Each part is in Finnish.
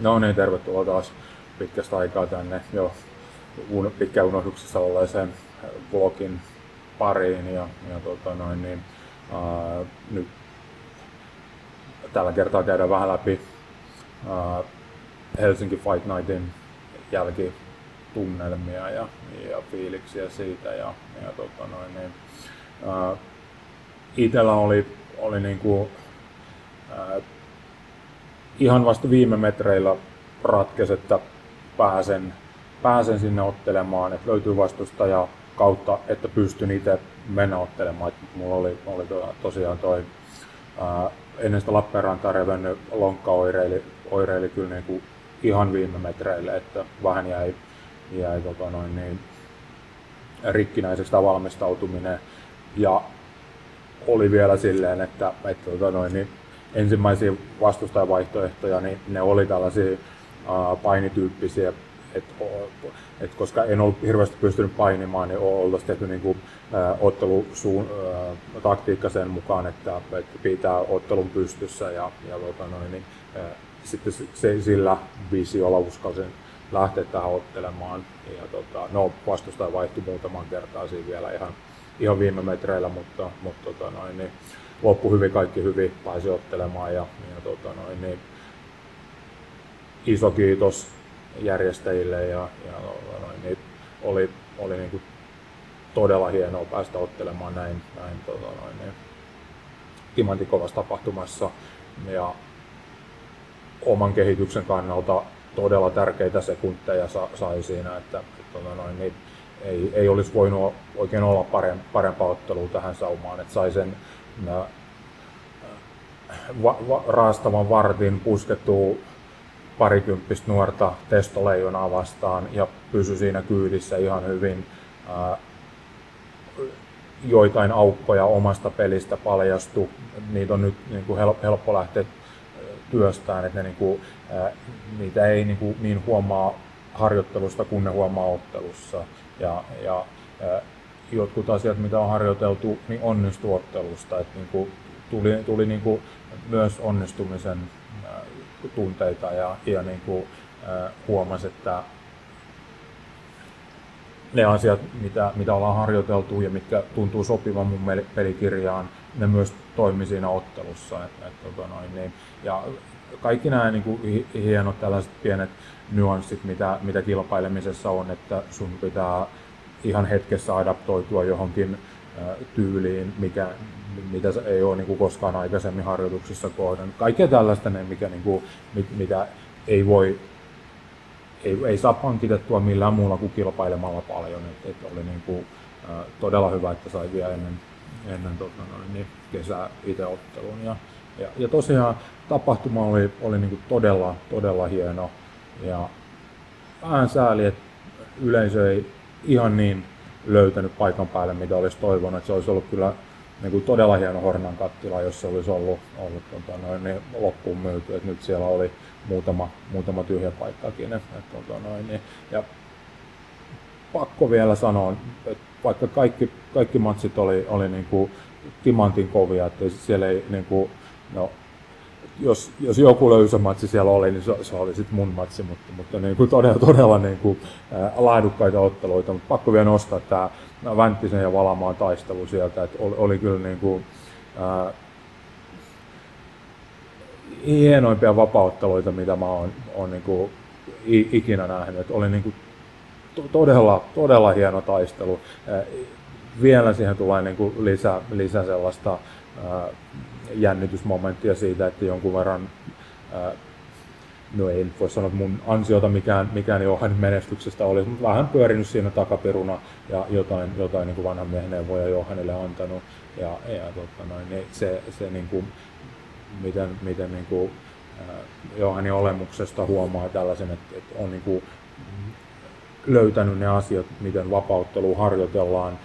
No niin, tervetuloa taas pitkästä aikaa tänne. Jo un, pitkään unohduksessa olleeseen vlogin pariin ja, ja tota noin, niin, ää, nyt tällä kertaa käydään vähän läpi ää, Helsinki Fight Nightin jälkitunnelmia ja, ja fiiliksiä siitä ja, ja tota noin, niin, ää, itellä oli, oli niinku, ää, ihan vasta viime metreillä ratkesi, että pääsen, pääsen sinne ottelemaan, että löytyy vastustaja kautta, että pystyn itse mennä ottelemaan. Että mulla oli, oli tosiaan toi ää, ennen sitä Lappeenrantaa revennyt lonkka oireili, oireili kyllä niin kuin ihan viime metreille, että vähän jäi, jäi tota noin niin, rikkinäisestä valmistautuminen. Ja oli vielä silleen, että, että tota noin, niin ensimmäisiä vastustajavaihtoehtoja, niin ne oli tällaisia painityyppisiä, et, et koska en ollut hirveästi pystynyt painimaan, niin oltaisiin tehty niin kuin, ottelusuun, uh, taktiikka sen mukaan, että, että pitää ottelun pystyssä ja, ja tota noin, niin, uh, sitten se, sillä visiolla uskalsin lähteä tähän ottelemaan. Ja tota, no, vastustaja vaihtui muutaman kertaa siinä vielä ihan, ihan viime metreillä, mutta, mutta tota noin, niin, loppu hyvin, kaikki hyvin, pääsi ottelemaan ja, ja tota noin, niin, iso kiitos järjestäjille ja, ja tota noin, niin, oli, oli niin kuin todella hienoa päästä ottelemaan näin, näin tota noin, niin, timantikovassa tapahtumassa ja oman kehityksen kannalta todella tärkeitä sekunteja sa, sai siinä, että, että tota noin, niin, ei, ei olisi voinut oikein olla parempaa ottelua tähän saumaan, että sai sen va, va, raastavan vartin puskettua parikymppistä nuorta testoleijonaa vastaan ja pysy siinä kyydissä ihan hyvin. joitain aukkoja omasta pelistä paljastu. Niitä on nyt niin kuin helppo lähteä työstään, että ne, niin kuin, niitä ei niin, kuin, niin huomaa harjoittelusta kuin ne huomaa ottelussa. Ja, ja jotkut asiat, mitä on harjoiteltu, niin onnistuu ottelusta. Että niin kuin tuli, tuli niin kuin myös onnistumisen tunteita ja, ja niin kuin, huomasi, että ne asiat, mitä, mitä ollaan harjoiteltu ja mitkä tuntuu sopivan mun pelikirjaan, ne myös toimi siinä ottelussa. Et, et, tota noin, niin, ja kaikki nämä niin kuin, hienot tällaiset pienet nyanssit, mitä, mitä kilpailemisessa on, että sun pitää ihan hetkessä adaptoitua johonkin tyyliin, mikä, mitä ei ole niin kuin koskaan aikaisemmin harjoituksissa kohdannut. Kaikkea tällaista, mikä, niin kuin, mitä ei voi ei, ei saa pankitettua millään muulla kuin kilpailemalla paljon. Et, et oli niin kuin, ä, todella hyvä, että sai vielä ennen, ennen tota niin kesää itse ottelun. Ja, ja, ja, tosiaan tapahtuma oli, oli niin kuin todella, todella hieno. Ja vähän sääli, että yleisö ei ihan niin löytänyt paikan päälle, mitä olisi toivonut. Että se olisi ollut kyllä niin kuin todella hieno Hornan kattila, jos se olisi ollut, ollut tota, noin, niin loppuun myyty. Et nyt siellä oli muutama, muutama tyhjä paikkakin. Et, tota, noin, niin, ja pakko vielä sanoa, että vaikka kaikki, kaikki matsit oli, oli niin kuin timantin kovia, että siellä ei niin kuin, no, jos, jos joku löysä matsi siellä oli, niin se, se oli sitten mun matsi, mutta, mutta niin kuin todella, todella niin kuin, ää, laadukkaita otteluita. Mutta pakko vielä nostaa tämä Vänttisen ja Valamaan taistelu sieltä, että oli, oli kyllä niin kuin, ää, hienoimpia vapautteluita, mitä mä oon, oon niin kuin, ikinä nähnyt. Että oli niin kuin, to, todella, todella hieno taistelu. Vielä siihen tulee niin kuin lisä, lisä sellaista jännitysmomenttia siitä, että jonkun verran, ää, no ei voi sanoa, että mun ansiota mikään, mikään Johanin menestyksestä oli, mutta vähän pyörinyt siinä takapiruna ja jotain, jotain niin kuin vanhan miehen neuvoja Johanille antanut. Ja, ja tota noin, niin se, se niin kuin, miten, miten niin kuin, Johanin olemuksesta huomaa tällaisen, että, että on niin kuin, löytänyt ne asiat, miten vapauttelua harjoitellaan,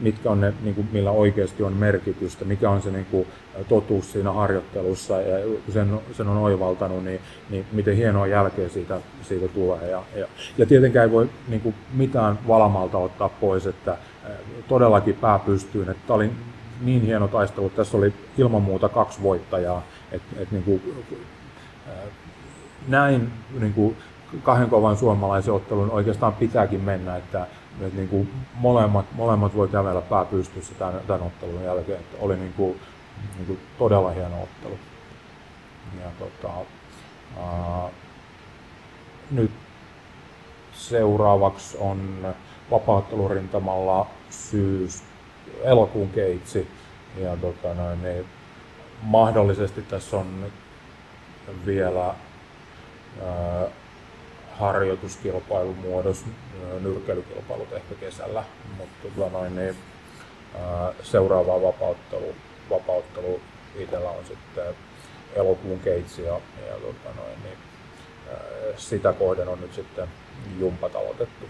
mitkä on ne, niin kuin, millä oikeasti on merkitystä, mikä on se niin kuin, totuus siinä harjoittelussa ja sen, sen on oivaltanut, niin, niin miten hienoa jälkeä siitä, siitä tulee. Ja, ja, ja tietenkään ei voi niin kuin, mitään valamalta ottaa pois, että todellakin pää pystyyn, että oli niin hieno taistelu, tässä oli ilman muuta kaksi voittajaa, että, että niin kuin, näin niin kuin kahden kovan suomalaisen ottelun oikeastaan pitääkin mennä, että, että niin kuin molemmat, molemmat voi kävellä pää pystyssä tämän, tämän ottelun jälkeen. Että oli niin kuin, niin kuin todella hieno ottelu. Ja tota, ää, nyt seuraavaksi on vapauttelurintamalla syys elokuun keitsi. Ja tota noin, niin mahdollisesti tässä on vielä ää, harjoituskilpailumuodossa, nyrkkeilykilpailut ehkä kesällä, mutta tota noin, niin, seuraava vapauttelu, vapauttelu itsellä on sitten elokuun keitsi ja, ja tota noin, niin, sitä kohden on nyt sitten jumpat aloitettu.